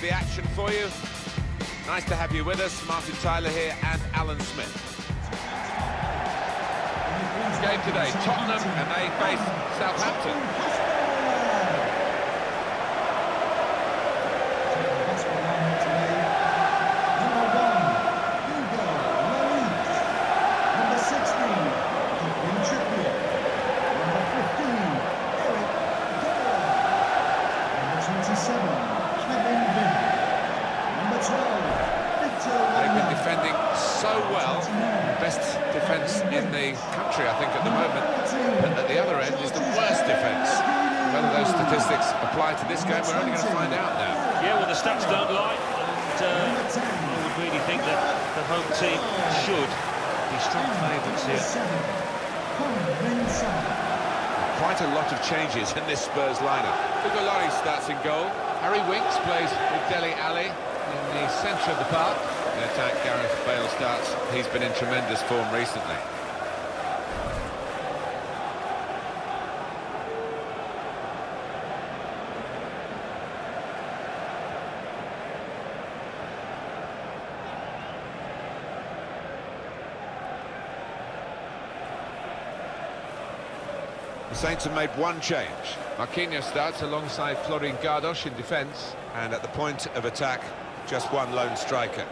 the action for you. Nice to have you with us. Martin Tyler here and Alan Smith. Game today, Tottenham and they face Southampton. country, I think, at the moment. But at the other end is the worst defence. Whether those statistics apply to this game, we're only going to find out now. Yeah, well, the stats don't lie. And uh, I would really think that the home team should be strong favourites here. Quite a lot of changes in this Spurs lineup. Ugo Lloris starts in goal. Harry Winks plays with Dele Alli in the centre of the park. In attack, Gareth Bale starts. He's been in tremendous form recently. The Saints have made one change. Marquinhos starts alongside Florin Gardos in defence, and at the point of attack, just one lone striker.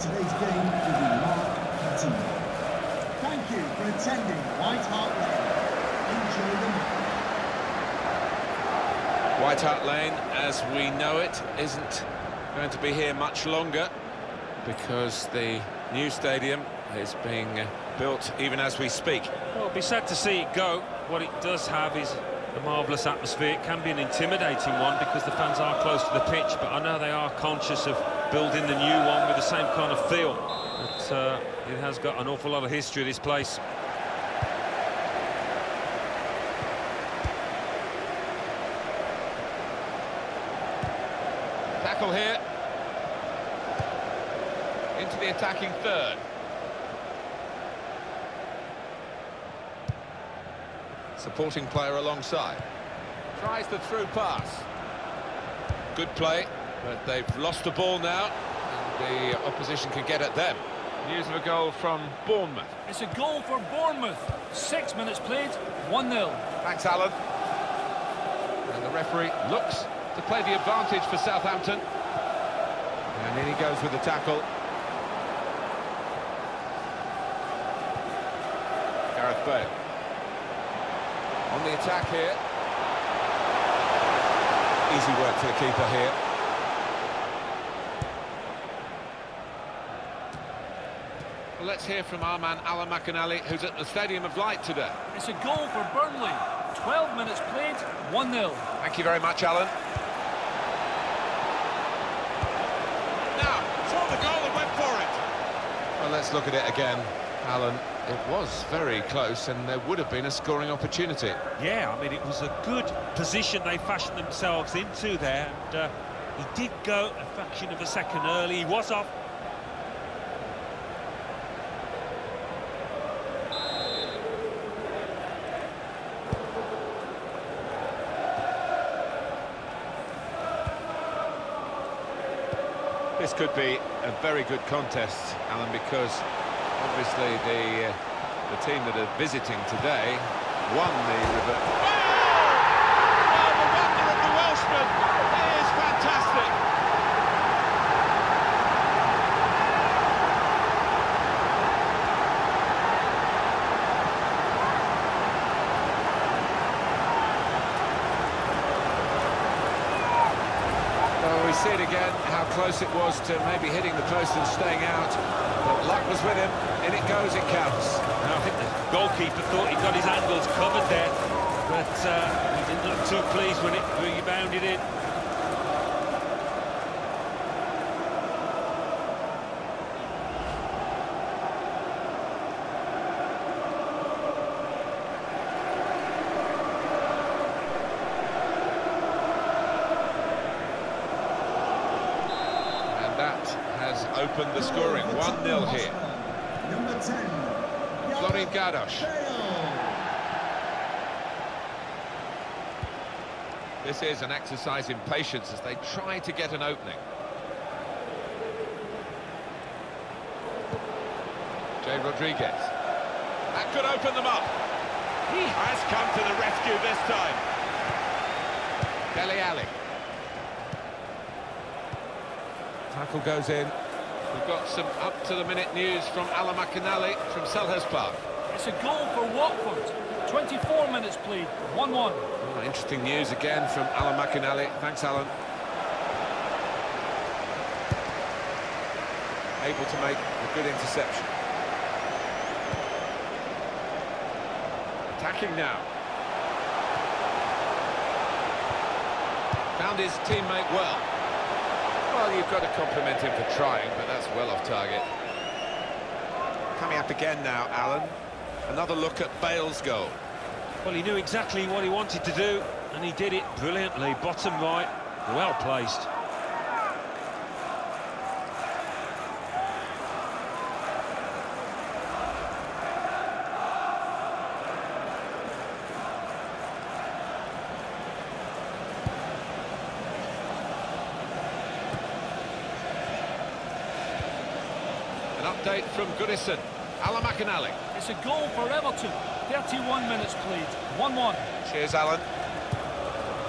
today's game will be Mark Patton. Thank you for attending White Hart Lane. Enjoy the match. White Hart Lane, as we know it, isn't going to be here much longer because the new stadium is being uh, built even as we speak. Well, it'll be sad to see it go. What it does have is a marvellous atmosphere. It can be an intimidating one because the fans are close to the pitch, but I know they are conscious of building the new one with the same kind of feel. But uh, it has got an awful lot of history, this place. Tackle here. Into the attacking third. Supporting player alongside. Tries the through pass. Good play, but they've lost the ball now, and the opposition can get at them. News of a goal from Bournemouth. It's a goal for Bournemouth. Six minutes played, 1-0. Thanks, Alan. And the referee looks to play the advantage for Southampton. And in he goes with the tackle. Gareth Bale. On the attack here. Easy work for the keeper here. Well, let's hear from our man Alan McInally, who's at the Stadium of Light today. It's a goal for Burnley. 12 minutes played, 1-0. Thank you very much, Alan. Now, saw the goal and went for it. Well, let's look at it again, Alan. It was very close, and there would have been a scoring opportunity. Yeah, I mean, it was a good position they fashioned themselves into there. And, uh, he did go a fraction of a second early. He was off This could be a very good contest, Alan, because obviously the uh, the team that are visiting today won the river. Oh! oh, the wonder of the Welshman! He is fantastic! Well, we see it again, how close it was to maybe hitting the post and staying out. But luck was with him. In it goes, it counts. I think the goalkeeper thought he got his angles covered there, but uh, he didn't look too pleased when it rebounded in. Opened the scoring. 1-0 here. Tony Gados. Bale. This is an exercise in patience as they try to get an opening. Jay Rodriguez. That could open them up. He has come to the rescue this time. Dele Alli. Tackle goes in. We've got some up-to-the-minute news from Alan McInally from Selhurst Park. It's a goal for Watford. 24 minutes played, 1-1. Oh, interesting news again from Alan McInally. Thanks, Alan. Able to make a good interception. Attacking now. Found his teammate well. Well, you've got to compliment him for trying, but that's well off target. Coming up again now, Alan. Another look at Bale's goal. Well, he knew exactly what he wanted to do, and he did it brilliantly. Bottom right, well placed. Update from Goodison. Alan McInally. It's a goal for Everton. 31 minutes played, 1-1. Cheers, Alan.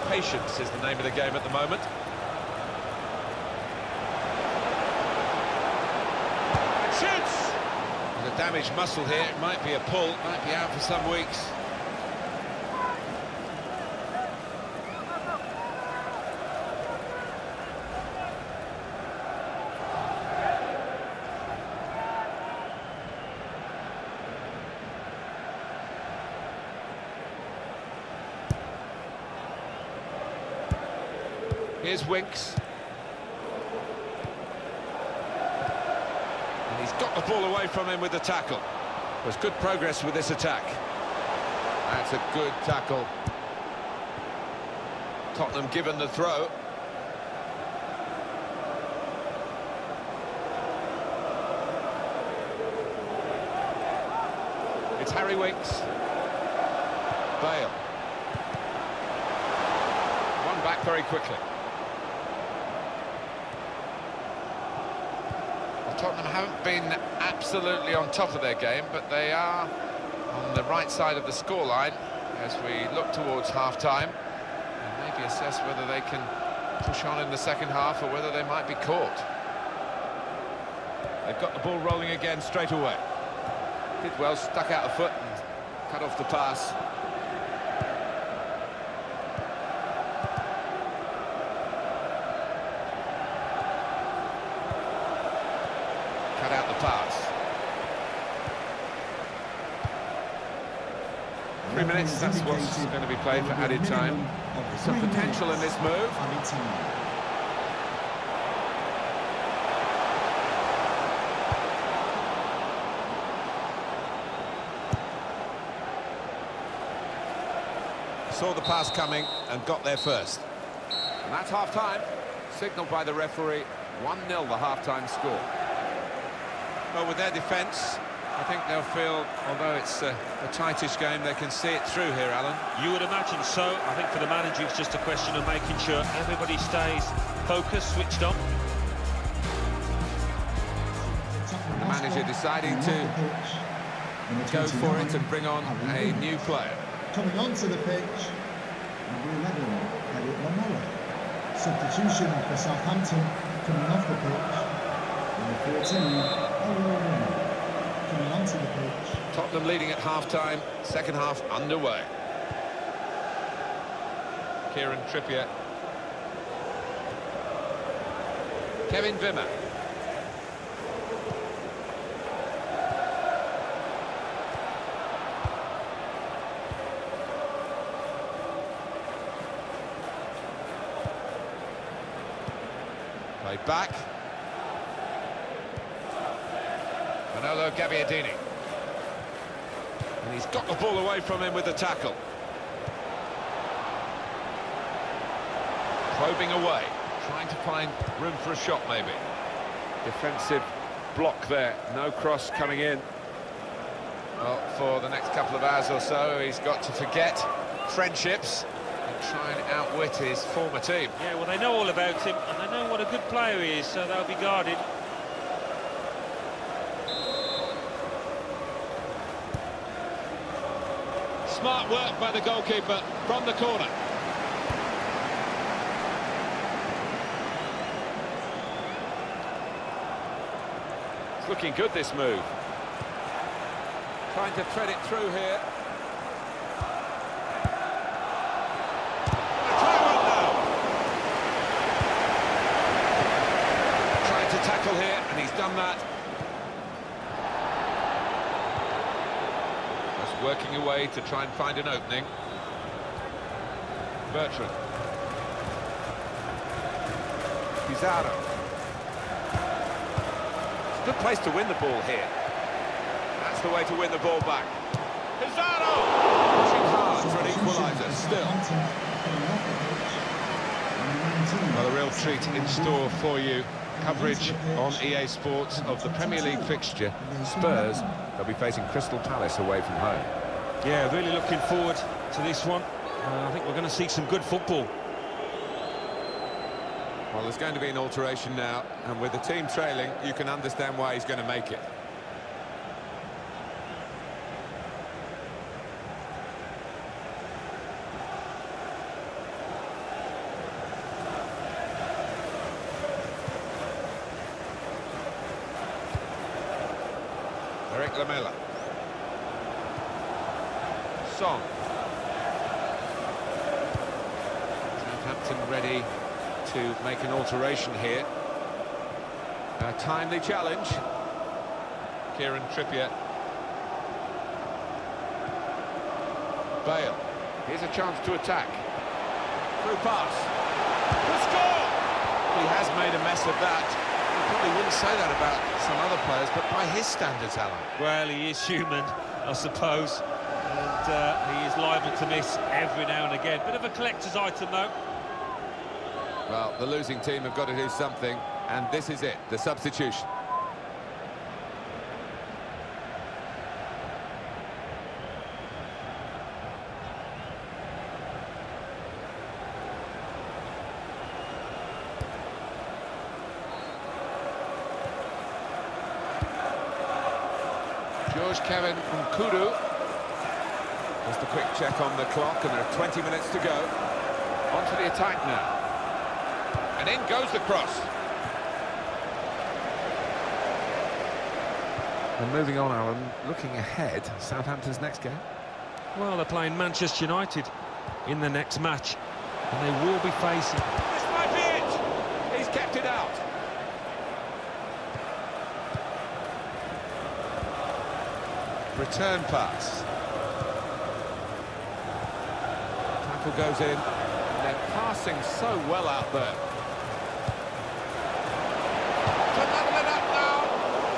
Patience is the name of the game at the moment. And shoots! There's a damaged muscle here. It might be a pull. It might be out for some weeks. Here's Winks. And he's got the ball away from him with the tackle. There's good progress with this attack. That's a good tackle. Tottenham given the throw. It's Harry Winks. Bale. One back very quickly. Tottenham haven't been absolutely on top of their game, but they are on the right side of the scoreline as we look towards half-time and maybe assess whether they can push on in the second half or whether they might be caught. They've got the ball rolling again straight away. Did well, stuck out a foot and cut off the pass. Cut out the pass. Three minutes, that's what's going to be played for added time. Some potential in this move. Saw the pass coming and got there first. And that's half-time, signalled by the referee. 1-0 the half-time score. Well, with their defence, I think they'll feel, although it's a, a tightish game, they can see it through here, Alan. You would imagine so. I think for the manager, it's just a question of making sure everybody stays focused, switched on. The manager deciding to go for it and bring on a new player. Coming onto the pitch, number 11, Erik Lamela. Substitution for Southampton coming off the pitch. Number 14, Elroy Winner. Coming onto the pitch. Tottenham leading at half-time, second half underway. Kieran Trippier. Kevin Wimmer. Play back. Manolo Gabbiadini. And he's got the ball away from him with the tackle. Probing away, trying to find room for a shot maybe. Defensive block there, no cross coming in. Well, for the next couple of hours or so, he's got to forget friendships and try and outwit his former team. Yeah, well, they know all about him, and they know what a good player he is, so they'll be guarded. Smart work by the goalkeeper from the corner. It's looking good, this move. Trying to thread it through here. A try now. Trying to tackle here, and he's done that. Working away to try and find an opening. Bertrand. Pizarro. It's a good place to win the ball here. That's the way to win the ball back. Pizarro! Pushing hard for an equaliser, still. Southampton coming off the pitch. And the 19 Well, a real treat in store for you. Coverage on EA Sports of the Premier League fixture. Spurs, they'll be facing Crystal Palace away from home. Yeah, really looking forward to this one. Uh, I think we're going to see some good football. Well, there's going to be an alteration now, and with the team trailing, you can understand why he's going to make it. Song. Southampton ready to make an alteration here. A timely challenge. Kieran Trippier. Bale. Here's a chance to attack. Through pass. The score! He has made a mess of that. You probably wouldn't say that about some other players, but by his standards, Alan. Well, he is human, I suppose, and uh, he is liable to miss every now and again. Bit of a collector's item, though. Well, the losing team have got to do something, and this is it, the substitution. George Kevin Nkoudou. Just a quick check on the clock, and there are 20 minutes to go. On to the attack now. And in goes the cross. And moving on, Alan, looking ahead, Southampton's next game. Well, they're playing Manchester United in the next match, and they will be facing... This might be it! He's kept it out. Return pass. Tackle goes in. They're passing so well out there. To level it now.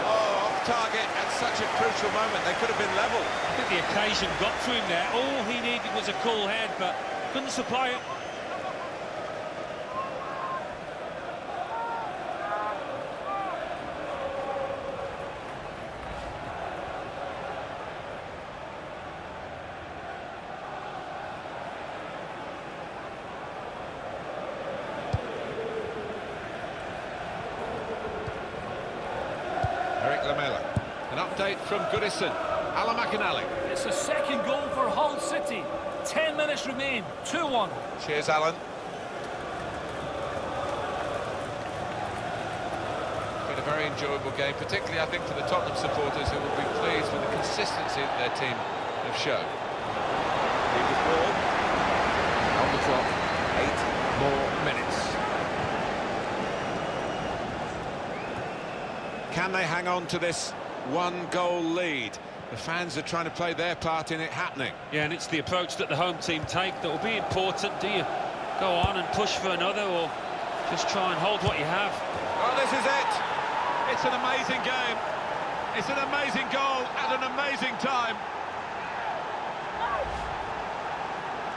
Oh, off target at such a crucial moment. They could have been level. I think the occasion got to him there. All he needed was a cool head, but couldn't supply it. An from Goodison. Alan McInally. It's a second goal for Hull City. Ten minutes remain. 2-1. Cheers, Alan. It's been a very enjoyable game, particularly, I think, for the Tottenham supporters who will be pleased with the consistency that their team have shown. Leave the ball. On the clock. Eight more minutes. Can they hang on to this one-goal lead? The fans are trying to play their part in it happening. Yeah, and it's the approach that the home team take that will be important. Do you go on and push for another, or just try and hold what you have? Oh, this is it. It's an amazing game. It's an amazing goal at an amazing time.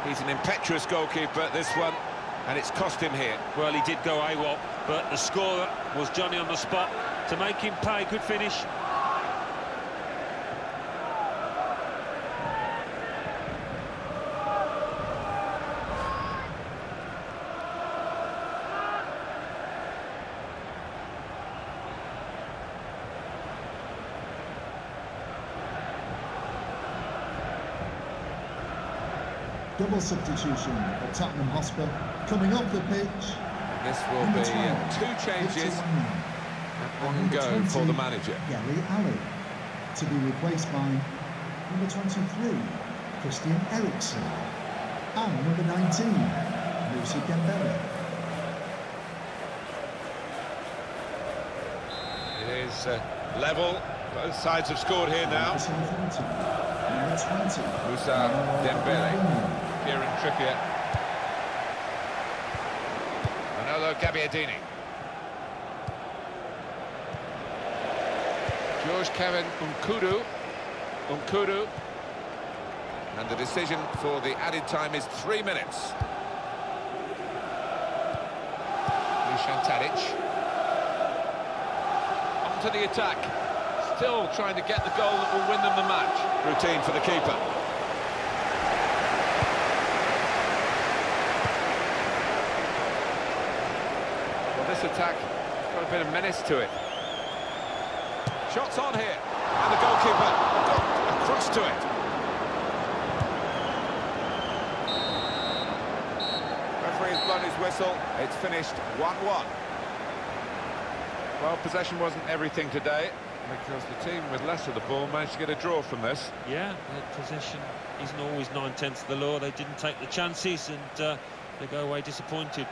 He's an impetuous goalkeeper, this one, and it's cost him here. Well, he did go AWOL, but the scorer was Johnny on the spot to make him pay. Good finish. Double substitution at Tottenham Hotspur. Coming off the pitch, And this will be 12, uh, two changes Wanyama. and And one go 20, for the manager. Gary Alley. To be replaced by number 23, Christian Eriksen. And number 19, Moussa Dembele. It is uh, level. Both sides have scored here now. Number 20, Moussa Manuel Dembele. Kieran Trippier. Manolo Gabbiadini. George Kevin Nkoudou. Nkoudou. And the decision for the added time is three minutes. Dusan Tadic. On to the attack. Still trying to get the goal that will win them the match. Routine for the keeper. This attack got a bit of menace to it. Shots on here, and the goalkeeper got across to it. Referee has blown his whistle. It's finished 1-1. Well, possession wasn't everything today because the team with less of the ball managed to get a draw from this. Yeah, their possession isn't always nine-tenths of the law. They didn't take the chances and uh, they go away disappointed.